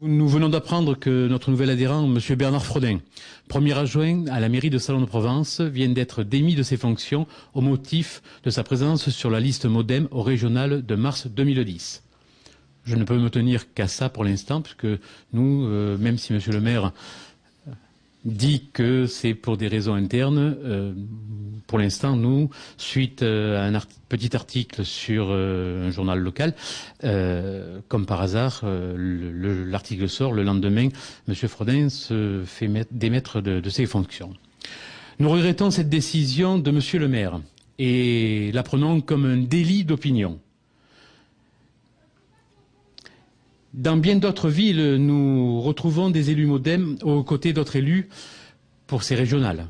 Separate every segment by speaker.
Speaker 1: Nous venons d'apprendre que notre nouvel adhérent, M. Bernard Frodin, premier adjoint à la mairie de Salon de Provence, vient d'être démis de ses fonctions au motif de sa présence sur la liste Modem au régional de mars 2010. Je ne peux me tenir qu'à ça pour l'instant, puisque nous, euh, même si M. le maire dit que c'est pour des raisons internes. Euh, pour l'instant, nous, suite euh, à un petit article sur euh, un journal local, comme par hasard, l'article sort le lendemain, M. Frodin se fait démettre de, de, ses fonctions. Nous regrettons cette décision de M. le maire et la prenons comme un délit d'opinion. Dans bien d'autres villes, nous retrouvons des élus modem aux côtés d'autres élus pour ces régionales.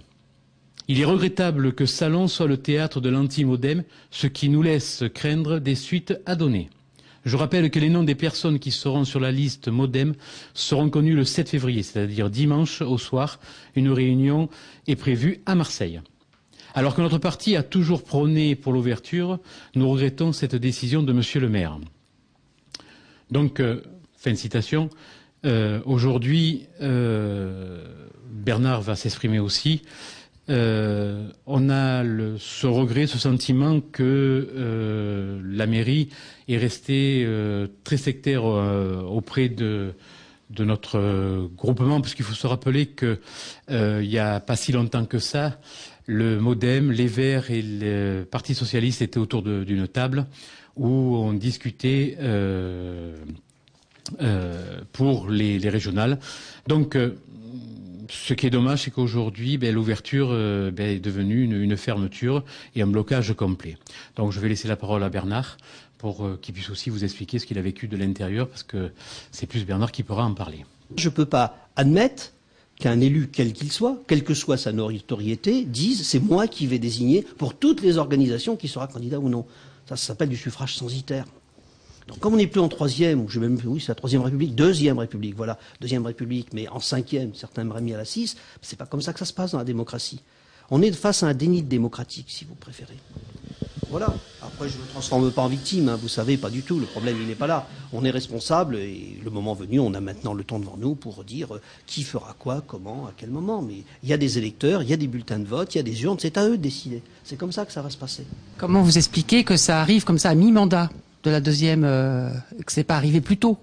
Speaker 1: Il est regrettable que Salon soit le théâtre de l'anti-modem, ce qui nous laisse craindre des suites à donner. Je rappelle que les noms des personnes qui seront sur la liste modem seront connus le 7 février, c'est-à-dire dimanche au soir. Une réunion est prévue à Marseille. Alors que notre parti a toujours prôné pour l'ouverture, nous regrettons cette décision de Monsieur le maire. Donc, euh, fin de citation. Euh, aujourd'hui, euh, Bernard va s'exprimer aussi. on a ce regret, ce sentiment que la mairie est restée très sectaire auprès de, de notre groupement, parce qu'il faut se rappeler qu'il n'y a pas si longtemps que ça, le MoDem, les Verts et le Parti socialiste étaient autour d'une table où on discutait euh, euh, pour les, régionales. Donc, euh, ce qui est dommage, c'est qu'aujourd'hui, ben, l'ouverture ben, est devenue une, fermeture et un blocage complet. Donc, je vais laisser la parole à Bernard pour qu'il puisse aussi vous expliquer ce qu'il a vécu de l'intérieur, parce que c'est plus Bernard qui pourra en parler.
Speaker 2: Je ne peux pas admettre qu'un élu, quel qu'il soit, quelle que soit sa notoriété, dise c'est moi qui vais désigner pour toutes les organisations qui sera candidat ou non. Ça, s'appelle du suffrage censitaire. Donc comme on n'est plus en troisième, ou je même, oui, c'est la troisième république, deuxième république, voilà, deuxième république, mais en cinquième, certains m'auraient mis à la six, c'est pas comme ça que ça se passe dans la démocratie. On est face à un déni démocratique, si vous préférez. Voilà. Après, je ne me transforme pas en victime, hein, vous savez, pas du tout. Le problème, il n'est pas là. On est responsable et le moment venu, on a maintenant le temps devant nous pour dire euh, qui fera quoi, comment, à quel moment. Mais il y a des électeurs, il y a des bulletins de vote, il y a des urnes, c'est à eux de décider. C'est comme ça que ça va se passer.
Speaker 3: Comment vous expliquez que ça arrive comme ça à mi-mandat? De la deuxième, euh, que ce n'est pas arrivé plus tôt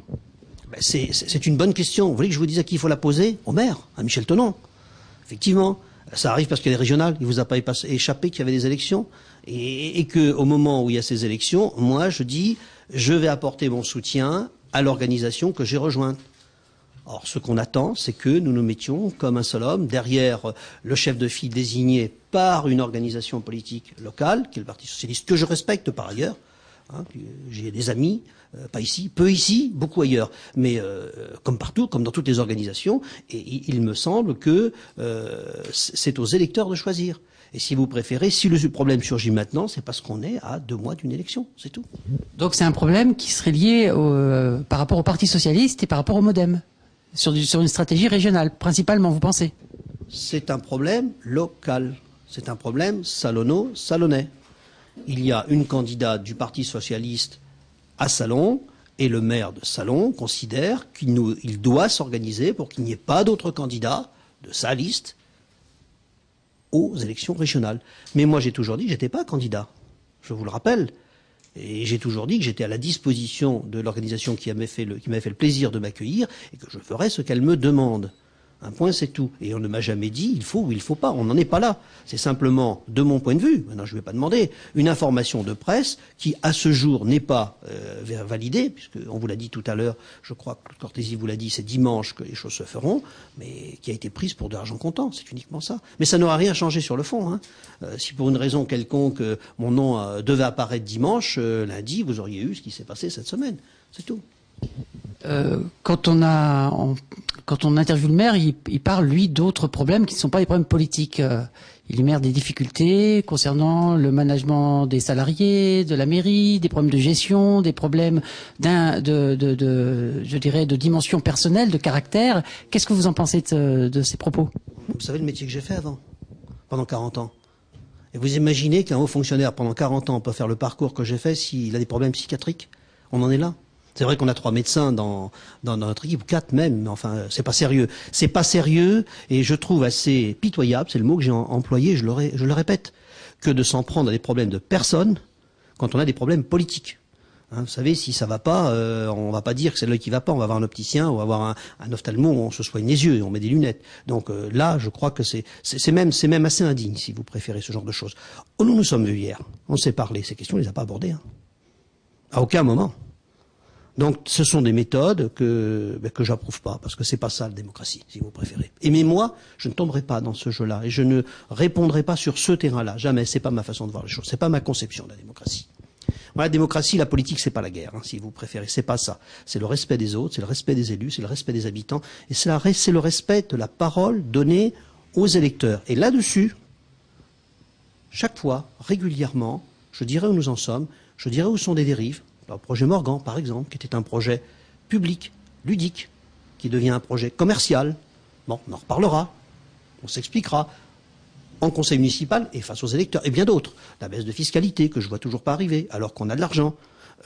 Speaker 2: ben, C'est une bonne question. Vous voulez que je vous dise à qui il faut la poser? Au maire, à Michel Tonon. Effectivement. Ça arrive parce qu'il y a des régionales. Il vous a pas échappé qu'il y avait des élections et, et qu'au moment où il y a ces élections, moi, je dis, je vais apporter mon soutien à l'organisation que j'ai rejointe. Or, ce qu'on attend, c'est que nous nous mettions comme un seul homme derrière le chef de file désigné par une organisation politique locale, qui est le Parti socialiste, que je respecte par ailleurs. Hein, j'ai des amis, euh, pas ici, peu ici, beaucoup ailleurs, mais euh, comme partout, comme dans toutes les organisations, et il me semble que euh, c'est aux électeurs de choisir. Et si vous préférez, si le problème surgit maintenant, c'est parce qu'on est à deux mois d'une élection, c'est tout.
Speaker 3: Donc c'est un problème qui serait lié au, par rapport au Parti socialiste et par rapport au MoDem, sur, sur une stratégie régionale, principalement, vous pensez?
Speaker 2: C'est un problème local. C'est un problème salonno-salonnais. Il y a une candidate du Parti socialiste à Salon, et le maire de Salon considère qu'il doit s'organiser pour qu'il n'y ait pas d'autres candidats de sa liste aux élections régionales. Mais moi, j'ai toujours dit que je n'étais pas candidat. Je vous le rappelle. Et j'ai toujours dit que j'étais à la disposition de l'organisation qui m'avait fait, fait, le plaisir de m'accueillir et que je ferais ce qu'elle me demande. Un point, c'est tout. Et on ne m'a jamais dit il faut ou il faut pas. On n'en est pas là. C'est simplement, de mon point de vue, maintenant je ne vais pas demander, une information de presse qui, à ce jour, n'est pas euh, validée, puisqu'on vous l'a dit tout à l'heure, je crois que Cortésie vous l'a dit, c'est dimanche que les choses se feront, mais qui a été prise pour de l'argent comptant. C'est uniquement ça. Mais ça n'aura rien changé sur le fond. Hein. Euh, si pour une raison quelconque, euh, mon nom devait apparaître dimanche, lundi, vous auriez eu ce qui s'est passé cette semaine. C'est tout.
Speaker 3: Euh, quand on a, quand on interviewe le maire, il, parle lui d'autres problèmes qui ne sont pas des problèmes politiques. Euh, il émère des difficultés concernant le management des salariés, de la mairie, des problèmes de gestion, des problèmes d'un, de, de, de, je dirais, de dimension personnelle, de caractère. Qu'est-ce que vous en pensez de, de ces propos?
Speaker 2: Vous savez le métier que j'ai fait avant, pendant 40 ans. Et vous imaginez qu'un haut fonctionnaire pendant 40 ans peut faire le parcours que j'ai fait s'il a des problèmes psychiatriques? On en est là. C'est vrai qu'on a trois médecins dans, notre équipe, ou quatre même, mais enfin, c'est pas sérieux. C'est pas sérieux, et je trouve assez pitoyable, c'est le mot que j'ai employé, je le, répète, que de s'en prendre à des problèmes de personnes quand on a des problèmes politiques. Hein, vous savez, si ça va pas, euh, on va pas dire que c'est l'œil qui va pas. On va avoir un opticien, on va avoir un, un ophtalmo, on se soigne les yeux on met des lunettes. Donc euh, là, je crois que c'est même même assez indigne, si vous préférez ce genre de choses. Nous nous sommes vus hier, on s'est parlé. Ces questions, on les a pas abordées. Hein. À aucun moment. Donc, ce sont des méthodes que ben, que j'approuve pas, parce que c'est pas ça la démocratie, si vous préférez. Et mais moi, je ne tomberai pas dans ce jeu-là, et je ne répondrai pas sur ce terrain-là. Jamais. C'est pas ma façon de voir les choses. C'est pas ma conception de la démocratie. Voilà, la démocratie, la politique, c'est pas la guerre, hein, si vous préférez. C'est pas ça. C'est le respect des autres, c'est le respect des élus, c'est le respect des habitants, et c'est le respect de la parole donnée aux électeurs. Et là-dessus, chaque fois, régulièrement, je dirais où nous en sommes, je dirais où sont des dérives. Le projet Morgan, par exemple, qui était un projet public, ludique, qui devient un projet commercial. Bon, on en reparlera, on s'expliquera en conseil municipal et face aux électeurs, et bien d'autres. La baisse de fiscalité que je vois toujours pas arriver, alors qu'on a de l'argent.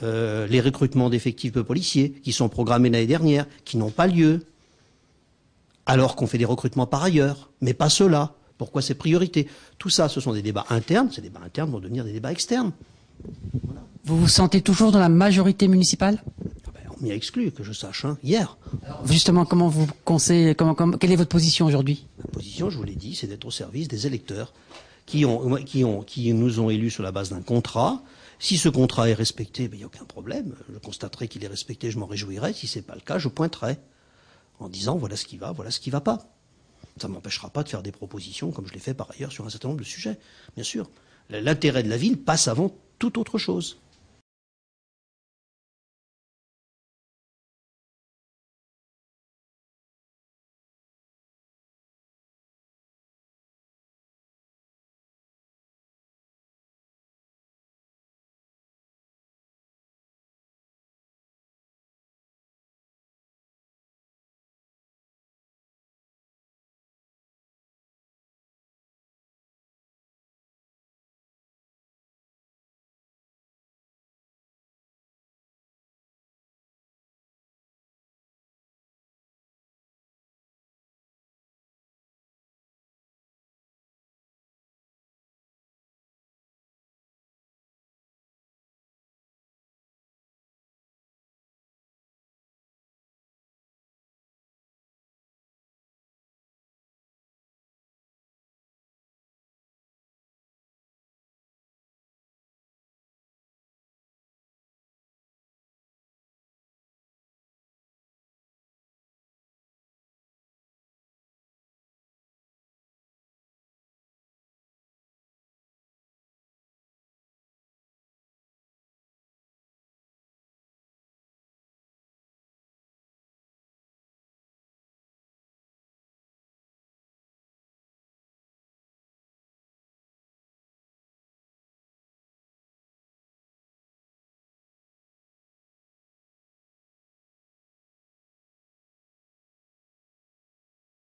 Speaker 2: Euh, les recrutements d'effectifs de policiers qui sont programmés l'année dernière, qui n'ont pas lieu, alors qu'on fait des recrutements par ailleurs, mais pas ceux-là. Pourquoi c'est priorité Tout ça, ce sont des débats internes. Ces débats internes vont devenir des débats externes.
Speaker 3: Vous vous sentez toujours dans la majorité municipale
Speaker 2: ah ben, On m'y a exclu, que je sache, hein, hier.
Speaker 3: justement, comment vous conseillez, comment, quelle est votre position aujourd'hui?
Speaker 2: Ma position, je vous l'ai dit, c'est d'être au service des électeurs qui, ont, qui, ont, qui nous ont élus sur la base d'un contrat. Si ce contrat est respecté, ben, il n'y a aucun problème. Je constaterai qu'il est respecté, je m'en réjouirai. Si ce n'est pas le cas, je pointerai en disant voilà ce qui va, voilà ce qui ne va pas. Ça ne m'empêchera pas de faire des propositions, comme je l'ai fait par ailleurs sur un certain nombre de sujets, bien sûr. L'intérêt de la ville passe avant toute autre chose.